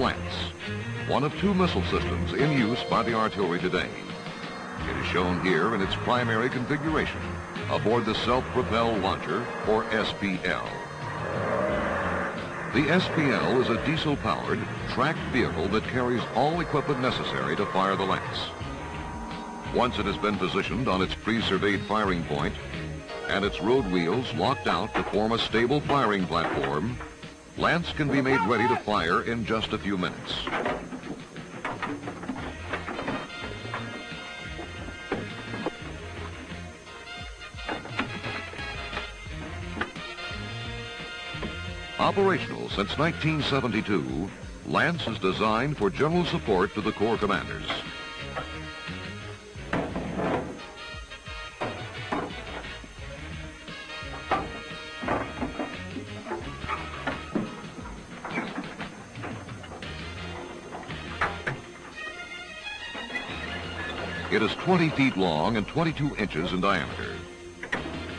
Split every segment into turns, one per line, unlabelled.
Lance, one of two missile systems in use by the artillery today. It is shown here in its primary configuration aboard the Self-Propelled Launcher, or SPL. The SPL is a diesel-powered, tracked vehicle that carries all equipment necessary to fire the Lance. Once it has been positioned on its pre-surveyed firing point and its road wheels locked out to form a stable firing platform, Lance can be made ready to fire in just a few minutes. Operational since 1972, Lance is designed for general support to the Corps commanders. It is 20 feet long and 22 inches in diameter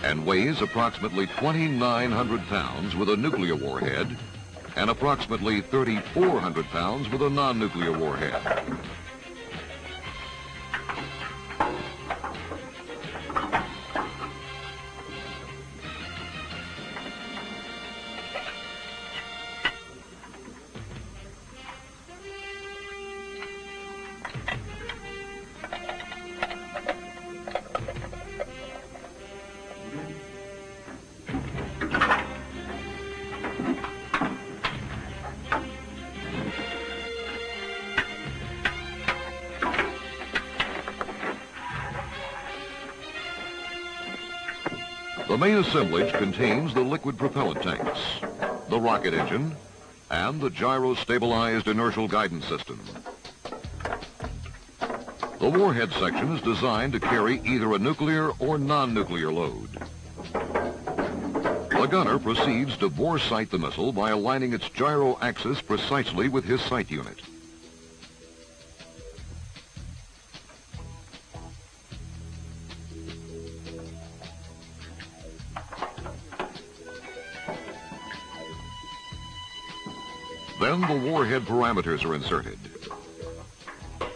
and weighs approximately 2,900 pounds with a nuclear warhead and approximately 3,400 pounds with a non-nuclear warhead. The main assemblage contains the liquid propellant tanks, the rocket engine, and the gyro-stabilized inertial guidance system. The warhead section is designed to carry either a nuclear or non-nuclear load. The gunner proceeds to bore sight the missile by aligning its gyro axis precisely with his sight unit. Then the warhead parameters are inserted.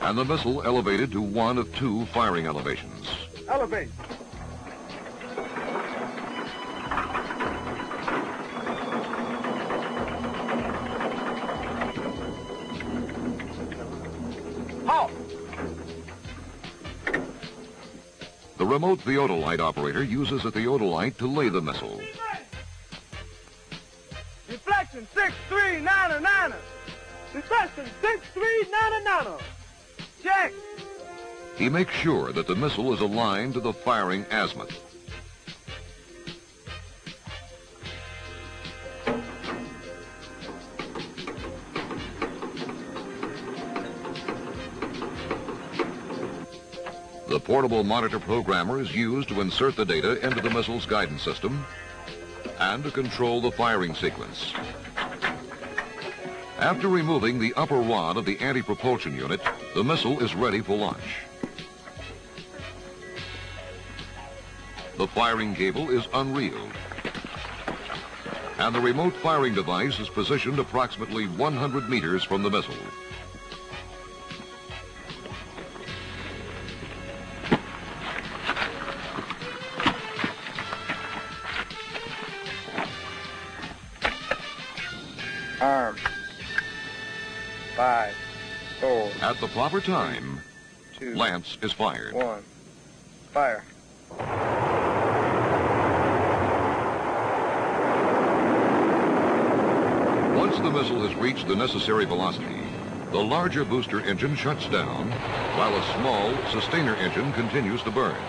And the missile elevated to one of two firing elevations.
Elevate.
The remote theodolite operator uses a theodolite to lay the missile.
Deflection 6399. Deflection 6399. Check.
He makes sure that the missile is aligned to the firing azimuth. The portable monitor programmer is used to insert the data into the missile's guidance system and to control the firing sequence. After removing the upper rod of the anti-propulsion unit, the missile is ready for launch. The firing cable is unreeled. And the remote firing device is positioned approximately 100 meters from the missile. At the proper time,
Two.
Lance is fired.
One. Fire.
Once the missile has reached the necessary velocity, the larger booster engine shuts down while a small sustainer engine continues to burn.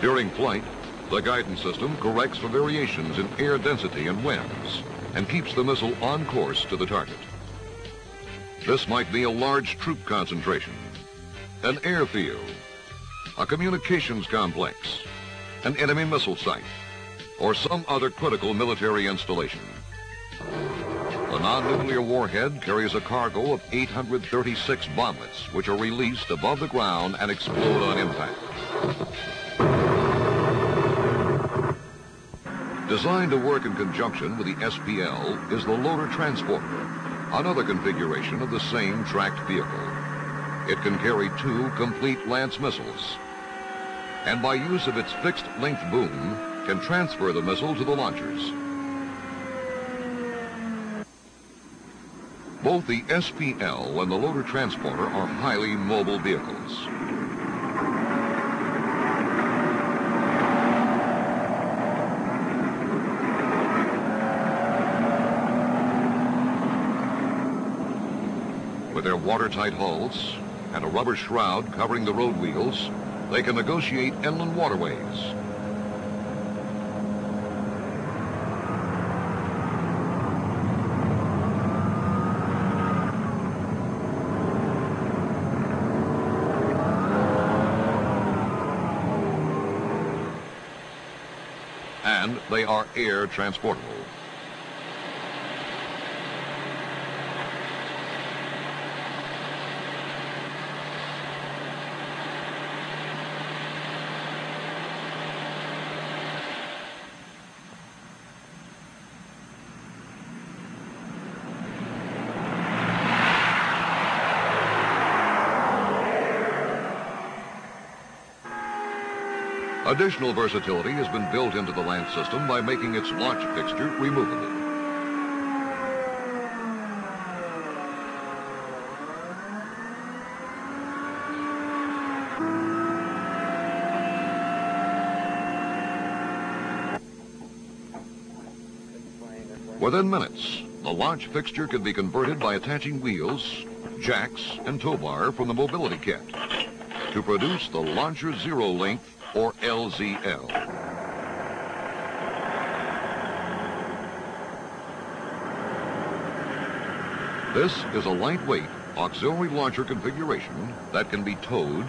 During flight, the guidance system corrects for variations in air density and winds and keeps the missile on course to the target. This might be a large troop concentration, an airfield, a communications complex, an enemy missile site, or some other critical military installation. The non-nuclear warhead carries a cargo of 836 bomblets, which are released above the ground and explode on impact. Designed to work in conjunction with the SPL is the loader transporter, another configuration of the same tracked vehicle. It can carry two complete Lance missiles, and by use of its fixed length boom, can transfer the missile to the launchers. Both the SPL and the loader transporter are highly mobile vehicles. With their watertight hulls and a rubber shroud covering the road wheels, they can negotiate inland waterways. And they are air transportable. Additional versatility has been built into the Lance system by making its launch fixture removable. Within minutes, the launch fixture can be converted by attaching wheels, jacks, and tow bar from the mobility kit to produce the Launcher Zero Length, or LZL. This is a lightweight auxiliary launcher configuration that can be towed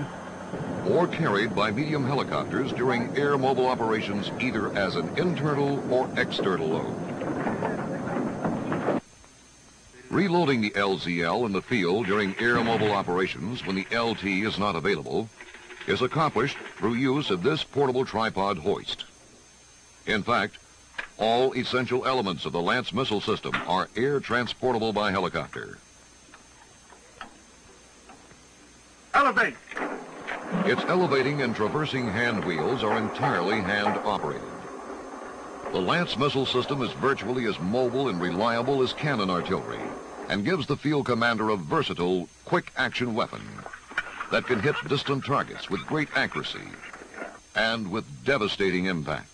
or carried by medium helicopters during air mobile operations either as an internal or external load. Reloading the LZL in the field during air mobile operations when the LT is not available is accomplished through use of this portable tripod hoist. In fact, all essential elements of the Lance missile system are air transportable by helicopter.
Elevate!
Its elevating and traversing hand wheels are entirely hand operated. The Lance missile system is virtually as mobile and reliable as cannon artillery and gives the field commander a versatile, quick action weapon that can hit distant targets with great accuracy and with devastating impact.